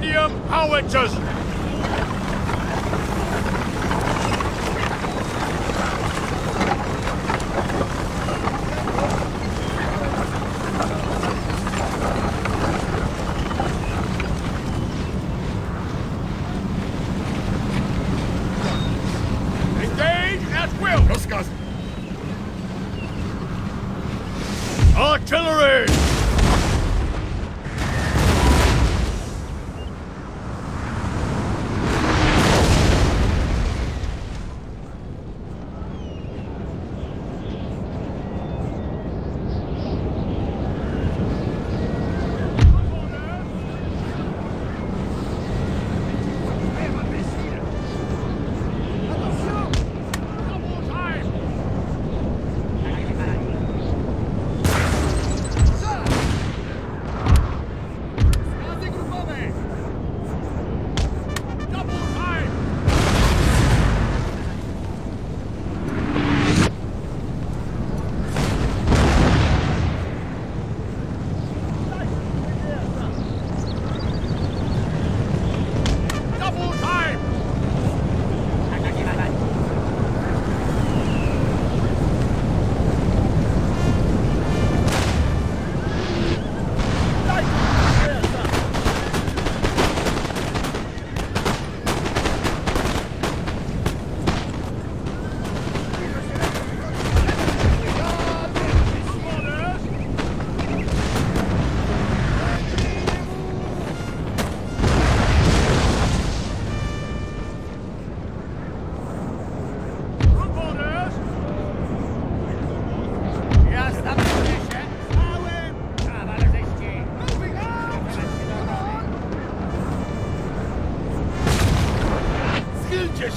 Medium howitzers! Engage at will! Rozkaz! Artillery!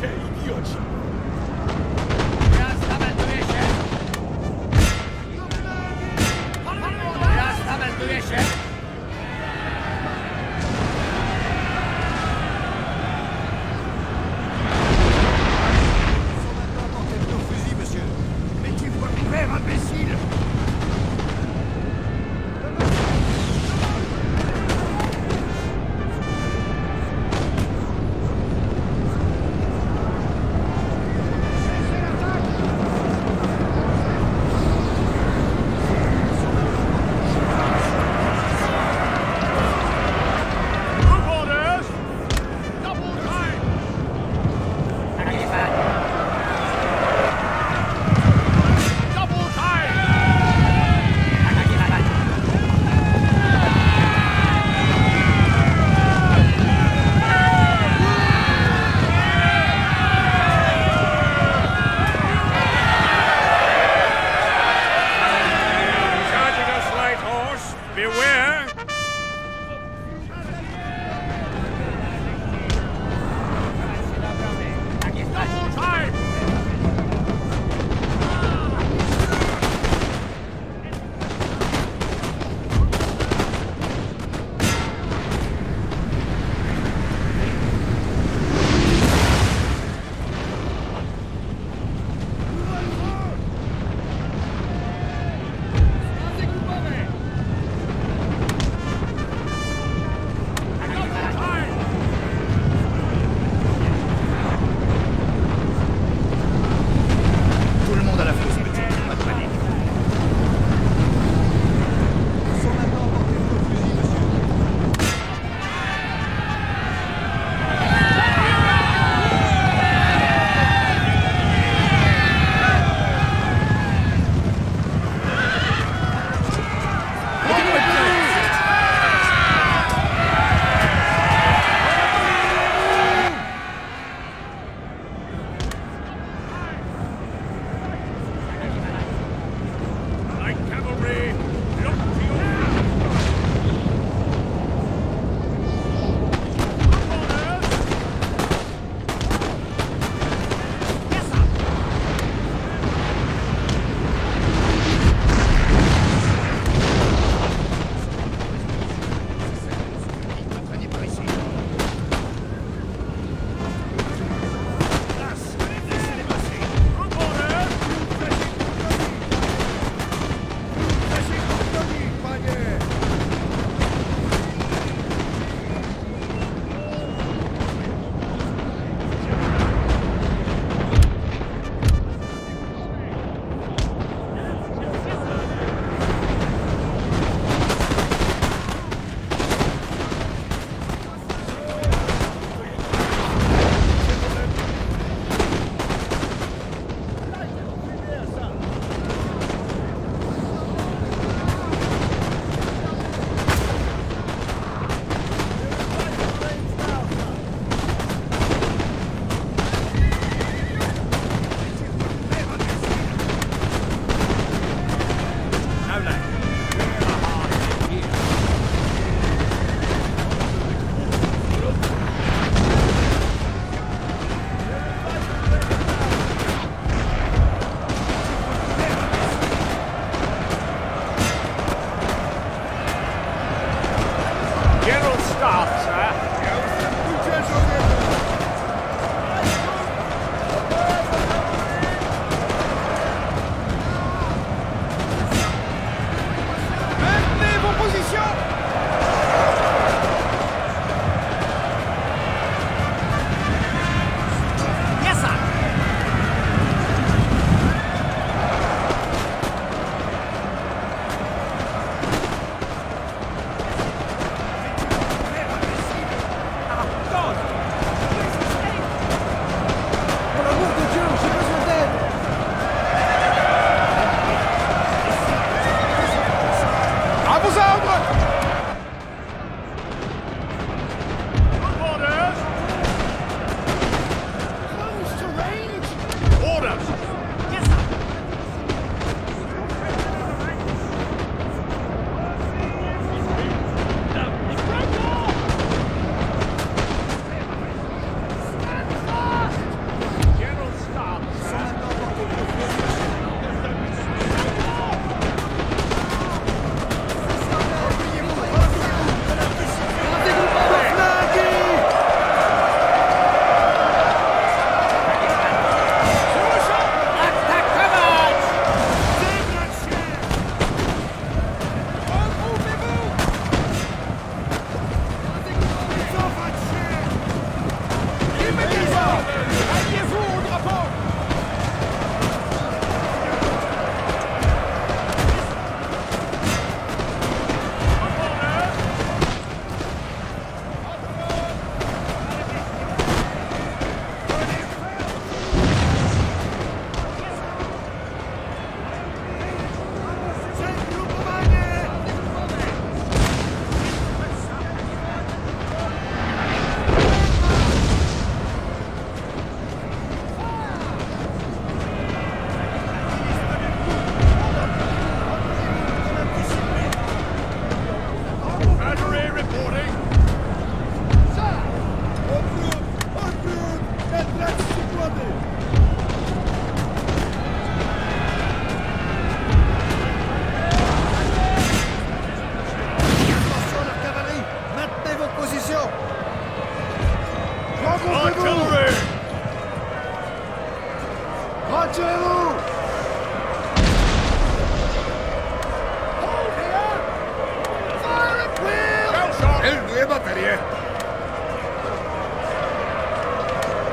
Się,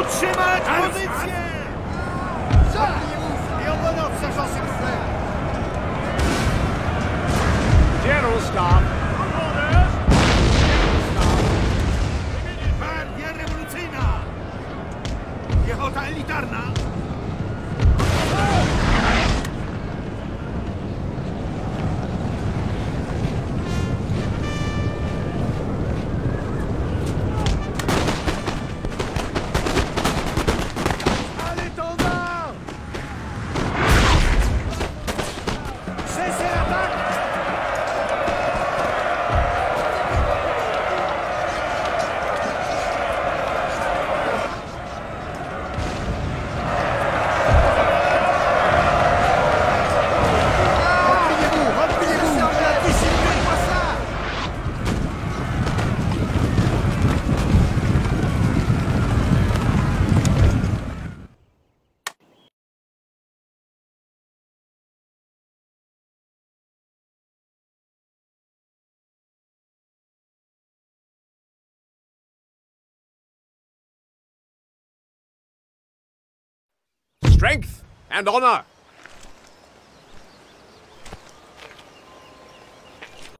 Utrzymać pozycję! Strength and honor!